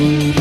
Ooh.